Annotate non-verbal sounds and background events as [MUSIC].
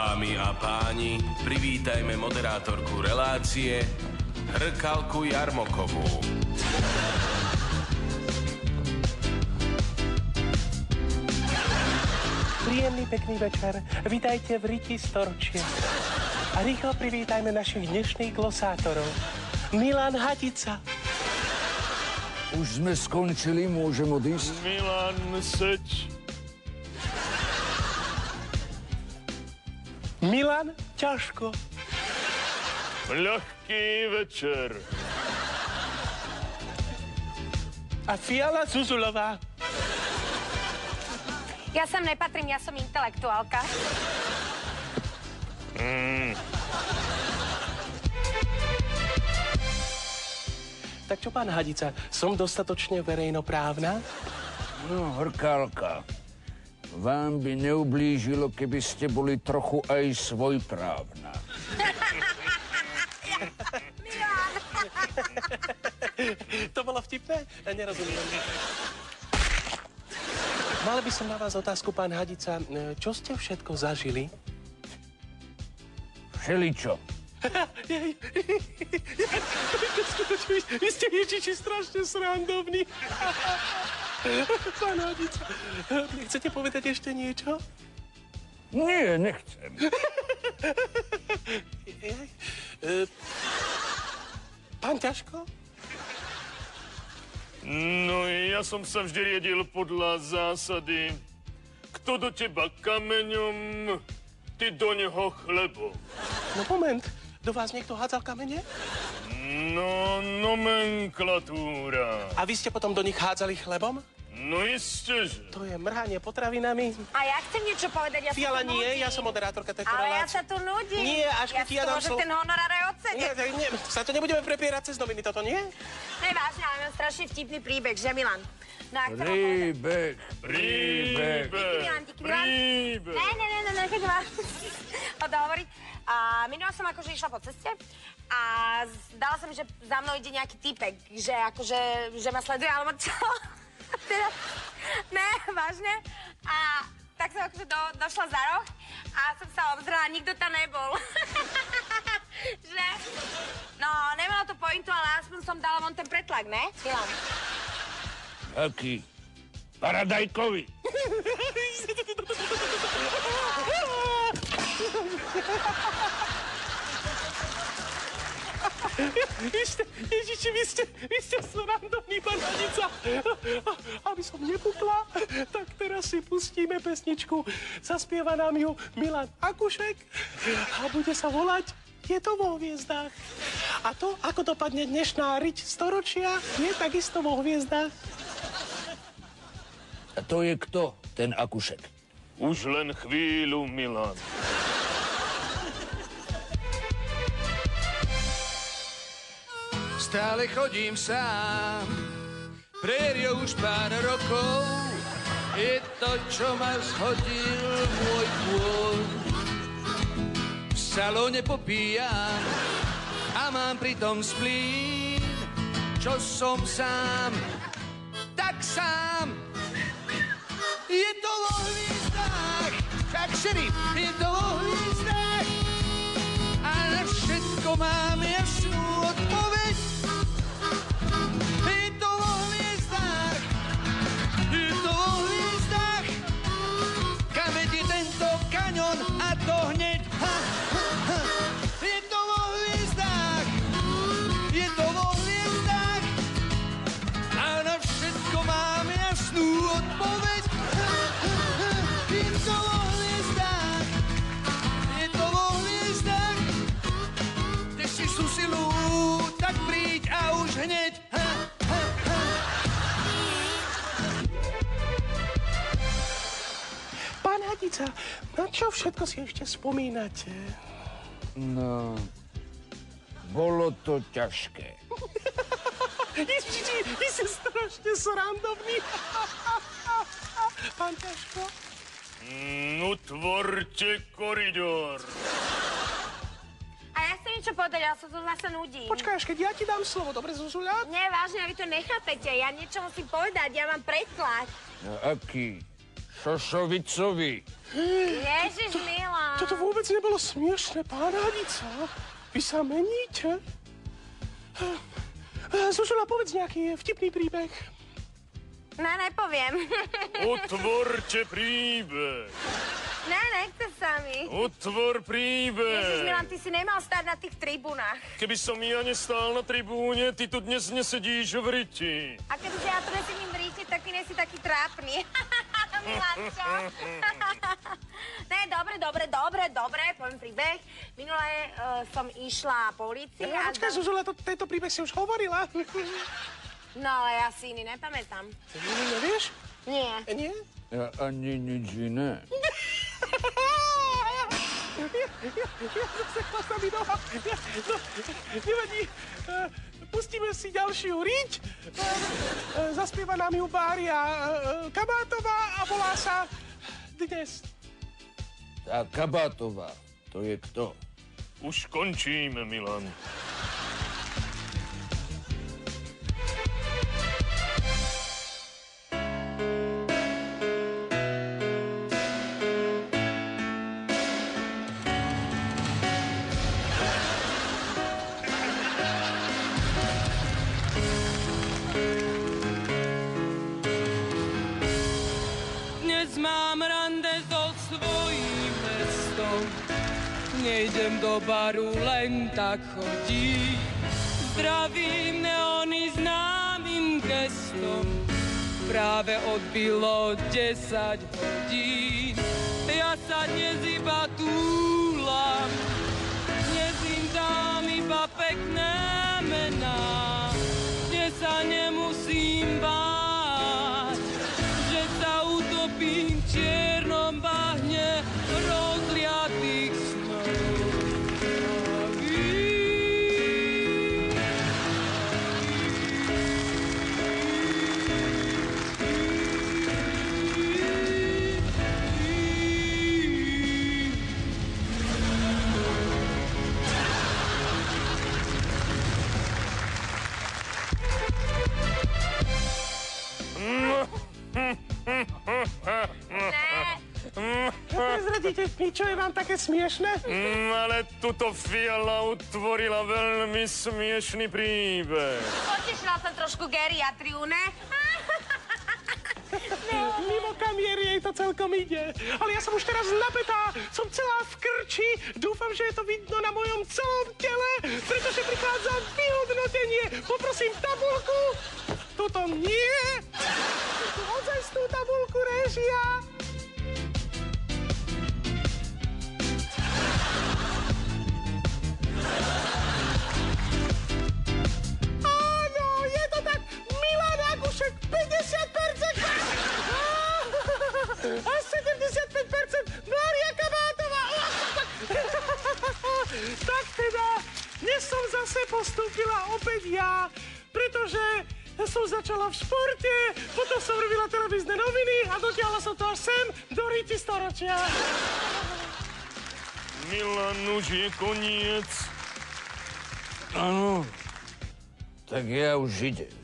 Dámy a páni, privítajme moderátorku relácie Hrkalku Jarmokovú. Príjemný pekný večer. Vítajte v Riti storočia. A rýchlo privítajme našich dnešných glosátorov. Milan Hadica, Už sme skončili, môžem odísť? Milan Seč. Milan Ťažko, Ľahký večer. a Fiala Zuzulová. Ja sem nepatrím, ja som intelektuálka. Tak čo, pán Hadica, som dostatočne verejnoprávna? No, horkálka. Vám by neublížilo, keby ste boli trochu aj svojprávna. [LAUGHS] To bolo vtipné? Ja nerozumiem. Mali by som na vás otázku, pán Hadica. Čo ste všetko zažili? Všeličo. [LAUGHS] [LAUGHS] Vy ste Ježiši strašne srandovní. Pán Hadica, chcete povedať ešte niečo? Nie, nechcem. E, Pán Ťažko? No ja som sa vždy riedil podľa zásady kto do teba kameňom, ty do neho chlebom. No moment, do vás niekto hádzal kamene? No, nomenklatúra. A vy ste potom do nich hádzali chlebom? No isteže. To je mrhanie potravinami. A ja chcem niečo povedať, ja Fiala sa tu nie, nudím. ja som moderátorka tejto Ale ja sa tu nudím. Nie, až keď ja dám slovo- ten honorár aj Nie, odsediť. tak nie, sa to nebudeme prepierať cez noviny, toto nie? Ne, vážne, ale mám strašne vtipný príbeh, že Milan? No. Príbeh, príbeh. Milan. Príbeh. Ne, ne, ne, ne, nechajte ma [LAUGHS] o to hovoriť. A minula som akože išla po ceste a zdala sa mi, že za mnou ide nejaký typek, že akože, že ma sleduje, alebo čo? [LAUGHS] teda, ne, vážne. A tak som akože do, došla za roh a som sa obzrela, nikto tam nebol. [LAUGHS] že? No, nemalo to pointu, ale aspoň som dala von ten pretlak, ne? Milan. Aký? Paradajkový. [LAUGHS] Vy ste, Ježiši, vy ste, vy ste srandovní, pán Hanica. Aby som nepukla, tak teraz si pustíme pesničku. Zaspieva nám ju Milan Akušek a bude sa volať Je to vo hviezdách. A to, ako dopadne dnešná riť storočia, je takisto vo hviezdách. A to je kto, ten akušek? Už len chvíľu, Milan. Stále chodím sám, prériou už pár rokov. Je to, čo ma zhodil môj pôd. V salóne popíjam a mám pritom splín, čo som sám, tak sám. Je to vo hviezdách, však šerif, je to vo hviezdách. A na všetko mám na čo všetko si ešte spomínate? No, bolo to ťažké. [LAUGHS] Ježiši, vy ste strašne srandovní. Pán Ťažko? No tvorte koridor. A ja chcem niečo povedať, ale sa zase nudí. Počkaj, až keď ja ti dám slovo, dobre, Zuzuľa? Nie, vážne, vy to nechápete. Ja niečo musím povedať, ja mám pretlak. No, aký? Šošovicový. Ježiš, Milan. Toto vôbec nebolo smiešne, pán Hadica. Vy sa meníte? Eh, Zužula, povedz nejaký vtipný príbeh. Ne, nepoviem. Otvorte príbeh. ne, nechce sa mi. Otvor Ježiš, príbeh. Milan, ty si nemal stáť na tých tribunách. Keby som ja nestál na tribúne, ty tu dnes nesedíš v riti. A keďže ja tu nesedím v ríti, tak ty nesi taký trápny. [LAUGHS] [LAUGHS] Ne, dobre, dobre, dobre, dobre, poviem príbeh. Minule uh, som išla po ulici Ja, a... počkaj, Zužula, to, tento príbeh si už hovorila. No, ale ja si iný nepamätám. Nevieš? Nie. Nie? Ja ani nič iné. [LAUGHS] Zasekla sa mi noha. Ja, no, nevadí. Eh, Pustíme si ďalšiu riť. Eh, Zaspieva nám ju Bária Kabátová volá sa Dnes. Tá Kabátová, to je kto? Už končíme, Milan. Mestom. Nejdem do baru len tak chodí. Zdravím neony známym gestom. Práve odbilo 10 hodín. Ja sa dnes iba túlam. Prezradíte mi, čo je vám také smiešne? Mm, ale tuto Fiala utvorila veľmi smiešný príbeh. Potešila som trošku geriatriu, ne? [LAUGHS] Mimo kamier jej to celkom ide. Ale ja som už teraz napätá, som celá v krči. Dúfam, že je to vidno na mojom celom tele, pretože prichádza vyhodnotenie. Poprosím tabulku. Tuto nie. Ozajstnú tabulku režia. A 75% Mária Kabátová. Tak teda, dnes som zase postúpila opäť ja, pretože som začala v športe, potom som robila televízne noviny a dotiahla som to až sem do riti storočia. Milan, už je koniec. Áno, tak ja už idem.